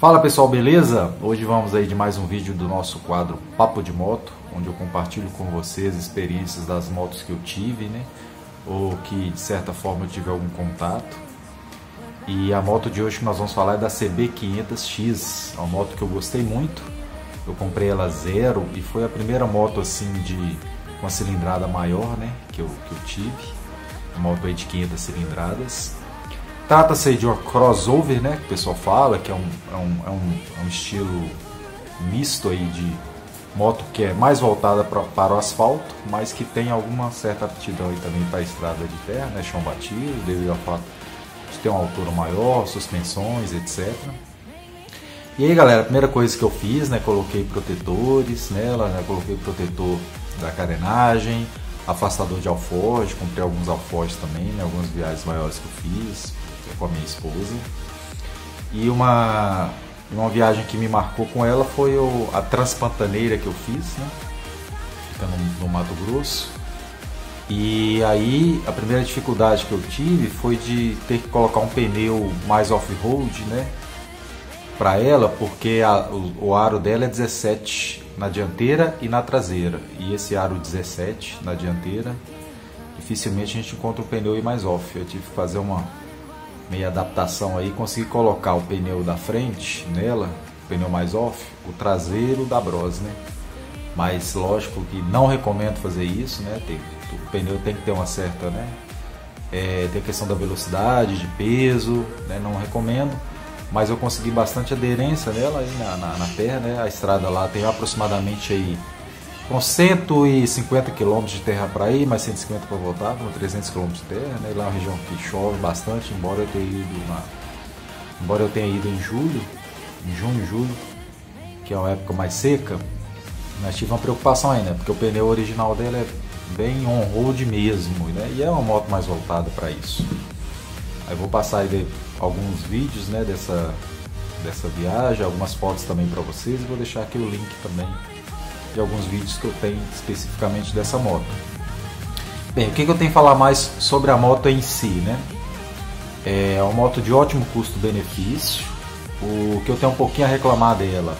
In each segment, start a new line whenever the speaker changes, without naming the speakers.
Fala pessoal, beleza? Hoje vamos aí de mais um vídeo do nosso quadro Papo de Moto, onde eu compartilho com vocês experiências das motos que eu tive, né? Ou que de certa forma eu tive algum contato. E a moto de hoje que nós vamos falar é da CB500X, uma moto que eu gostei muito. Eu comprei ela zero e foi a primeira moto assim de uma cilindrada maior, né? Que eu, que eu tive. Uma moto aí de 500 cilindradas. Trata-se de uma crossover, né, que o pessoal fala, que é um, é um, é um, é um estilo misto aí de moto que é mais voltada pra, para o asfalto, mas que tem alguma certa aptidão aí também para a estrada de terra, né, chão batido, devido ao fato de ter uma altura maior, suspensões, etc. E aí, galera, a primeira coisa que eu fiz, né, coloquei protetores nela, né, coloquei protetor da carenagem, afastador de alforge, comprei alguns alforjes também, né, algumas viagens maiores que eu fiz, com a minha esposa. E uma, uma viagem que me marcou com ela foi o, a Transpantaneira que eu fiz, né? Fica no, no Mato Grosso. E aí a primeira dificuldade que eu tive foi de ter que colocar um pneu mais off-road, né? Para ela, porque a, o, o, aro dela é 17 na dianteira e na traseira. E esse aro 17 na dianteira, dificilmente a gente encontra um pneu mais off. Eu tive que fazer uma meia adaptação aí, consegui colocar o pneu da frente nela, o pneu mais off, o traseiro da Bros, né? Mas lógico que não recomendo fazer isso, né? Tem, o pneu tem que ter uma certa, né? É, tem a questão da velocidade, de peso, né? Não recomendo. Mas eu consegui bastante aderência nela aí na, na, na terra, né? A estrada lá tem aproximadamente aí com 150 km de terra para ir, mais 150 para voltar, com 300 km de terra, né? Lá é uma região que chove bastante, embora eu tenha ido na, embora eu tenha ido em julho, em junho, julho, que é uma época mais seca, mas tive uma preocupação ainda, porque o pneu original dela é bem on-road mesmo, né? E é uma moto mais voltada para isso. Aí vou passar aí alguns vídeos, né, dessa dessa viagem, algumas fotos também para vocês e vou deixar aqui o link também de alguns vídeos que eu tenho especificamente dessa moto. Bem, o que, que eu tenho que falar mais sobre a moto em si, né? É uma moto de ótimo custo-benefício. O que eu tenho um pouquinho a reclamar dela,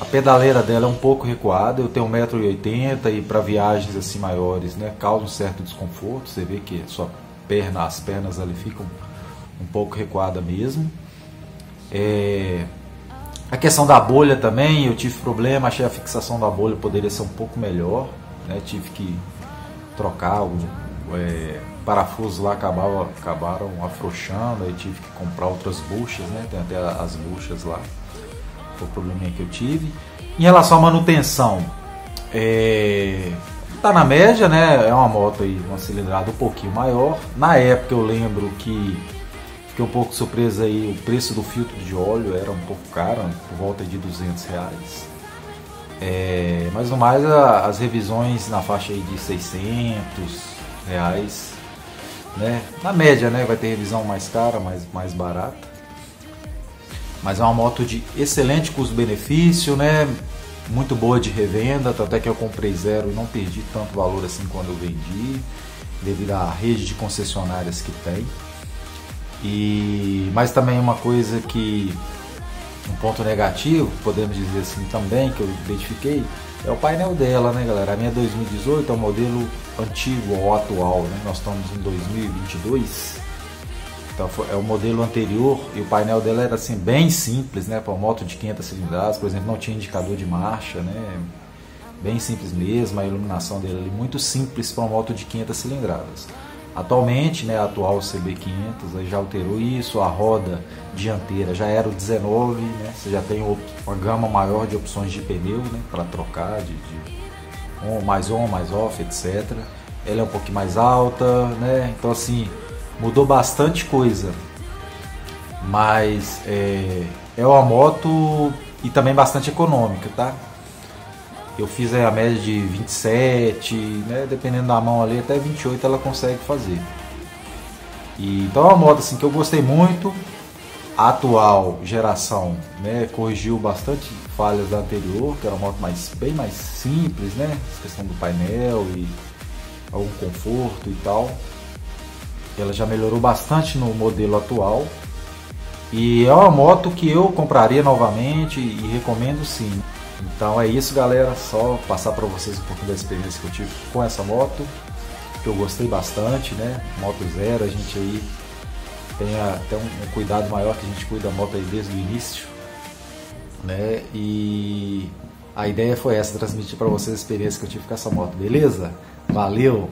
a pedaleira dela é um pouco recuada, eu tenho 1,80m e para viagens assim maiores, né, causa um certo desconforto. Você vê que sua perna, as pernas ali ficam um pouco recuada mesmo. É, questão da bolha também, eu tive problema, achei a fixação da bolha poderia ser um pouco melhor, né? tive que trocar o é, parafuso lá acabava, acabaram afrouxando, aí tive que comprar outras buchas, né? tem até as buchas lá, foi o probleminha que eu tive. Em relação à manutenção, é, tá na média, né? É uma moto aí, uma cilindrada um pouquinho maior. Na época eu lembro que Fiquei um pouco surpreso aí, o preço do filtro de óleo era um pouco caro, por volta de 200 reais. É, mas no mais a, as revisões na faixa aí de 600 reais, né? Na média, né? Vai ter revisão mais cara, mais, mais barata. Mas é uma moto de excelente custo-benefício, né? Muito boa de revenda, até que eu comprei zero e não perdi tanto valor assim quando eu vendi, devido à rede de concessionárias que tem. E, mas também uma coisa que um ponto negativo, podemos dizer assim também, que eu identifiquei, é o painel dela, né galera? A minha 2018 é o modelo antigo ou atual, né? Nós estamos em 2022. Então é o modelo anterior e o painel dela era assim bem simples, né? Para uma moto de 500 cilindradas, por exemplo, não tinha indicador de marcha, né? Bem simples mesmo, a iluminação dele muito simples para uma moto de 500 cilindradas. Atualmente, né, a atual CB500 já alterou isso, a roda dianteira já era o 19, né, você já tem uma gama maior de opções de pneu né, para trocar, de, de on, mais on, mais off, etc. Ela é um pouquinho mais alta, né, então assim, mudou bastante coisa, mas é, é uma moto e também bastante econômica, tá? Eu fiz a média de 27, né, dependendo da mão ali, até 28 ela consegue fazer. E, então é uma moto assim, que eu gostei muito. A atual geração né, corrigiu bastante falhas da anterior, que era uma moto mais, bem mais simples, né? Questão do painel e algum conforto e tal. Ela já melhorou bastante no modelo atual. E é uma moto que eu compraria novamente e recomendo sim. Então é isso, galera. Só passar para vocês um pouquinho da experiência que eu tive com essa moto, que eu gostei bastante, né? Moto zero, a gente aí tem até um, um cuidado maior que a gente cuida da moto aí desde o início, né? E a ideia foi essa, transmitir para vocês a experiência que eu tive com essa moto, beleza? Valeu!